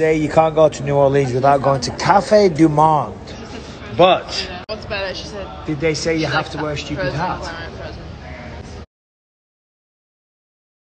Say you can't go to New Orleans without going to Cafe Du Monde. But What's better? She said. did they say you have to wear a stupid hat?